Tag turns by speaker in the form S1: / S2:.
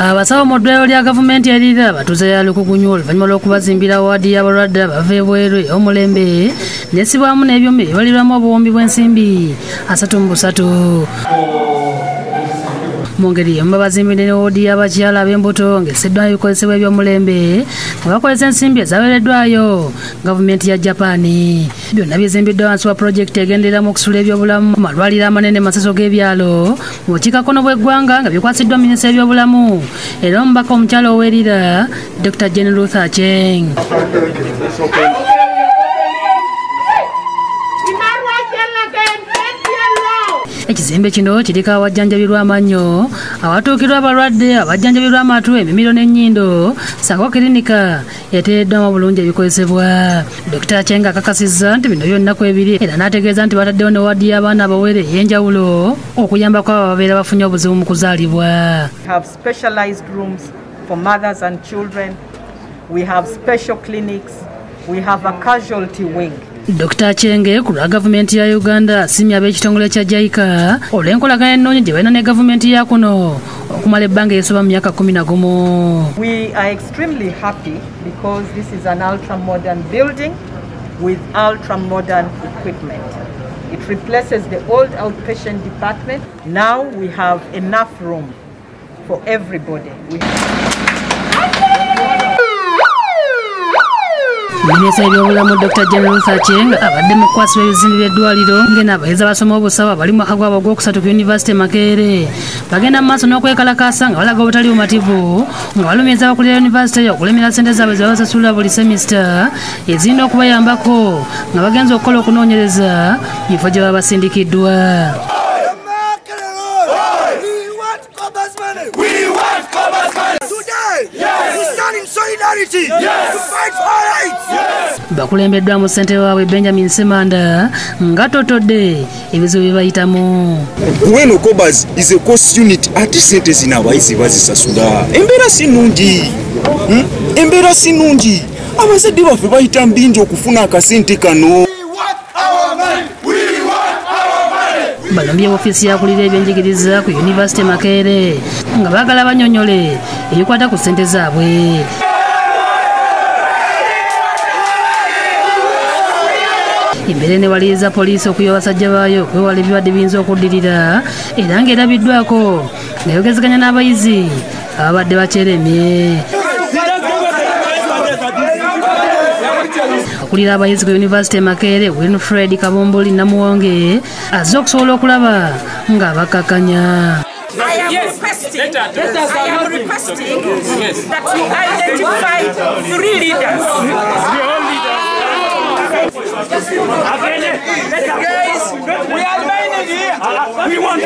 S1: abasawo mu ddwaliro lya gavumenti erira abatuuze ya lukugunyu oluvannyuma lw'okubazimbira waadi y'abalwadde abava ebweru ey'omulembe nesibwamu n'ebyuma ebibalirwamu obuwumbi bw'ensimbi. Asatu mu busatu mu ngeri yemu babazimbire ne woodi y'abakyala ab'embuto ng'essiddwamu ebikozesebwa eby'omulembe nga bakozesa ensimbi ezaweereddwayo gavumenti ya japaani byonna bizimbiddwa wansi wa pulojekiti egendereramu okusula ebyobulamu ku malwaliro amanene masaso g'ebyalo. Mu bukiikakkono bw'eggwanga nga bikwasiddwa minisita ebyobulamu era omubaka omukyala owerira dr jen luther cheng ekizimbe kino kiriko awajjanjabi lw'amannyo awatuukirwa abalwadde abajjanjabi lw'amatu emimiro n'ennyindo sako kirinika eteereddwamu bulungi ebikozesebwa dokita kyenga akakasizza nti bino byonnaku ebiri era n'ategeeza nti bataddewo ne waadi y'abaana abawere ey'enjawulo okuyambako abo ababeera bafunye obuzibu mu kuzaalibwa
S2: have specialized rooms for mothers and children. We have special clinics. We have a casualty wing.
S1: Dr chenge ku lwa gavumenti ya uganda asimye ab'ekitongole kya jaika olw'enkolagana ennungi gye balina ne gavumenti ya kuno okumala ebbanga erisoba mu myaka gumu
S2: We are extremely happy because this is an ultra modern building with ultra modern equipment. It replaces the old outpatient department. Now we have enough room for everybody. We
S1: minisita ebyobulamu dr general thacheng abadde mu kukwasibwa ebizimbe by'eddwaliro ngena abayizi abasoma obusawo abali mu mwaka gwabwe ogwokusatu ku yunivasite makeere bagenda mu maaso n'okwekalakaasa nga balaga obutali bumativu nga balumiza abakulira yunivasite eyo okulemera ssente zaabwe ze basasulira buli semisita ezirina okubayambako nga bagenza okukola okunoonyereza mu bifo gye baba basindikiddwa
S3: We want Coba's money. Today, yes. we stand in solidarity yes. to fight for. Yes.
S1: Bakulembeddwamu ssentebe waabwe benjamin semanda nga totodde ebizibu bye bayitamu
S4: when okobas is a cost unit ate sente zino abayizi bazisasula embeera si nnungi Hmm? embeera si nnungi abazadde baffe bayita mbingi okufuna akasente kano
S3: We want our money. We want our money.
S1: balombye ofiisi yakulira ebyenjigiriza ku yunivasite makeere nga baagala banyonyole ebikwata ku ssente zaabwe embeera enewaliriza poliisi okuya abasajja baayo okwewala ebirwadde biyinza okuddirira era ng'erabiddwako. Ng'ayogezeganya n'abayizi ababadde bakyeremye. Akulira abayizi ku yunivasite makeere winfred kabomboli namuwonge azze okusobola okulaba ng'abakakanya.
S5: I am requesting, I am requesting that we identify three leaders. Guys, we are lining here. We want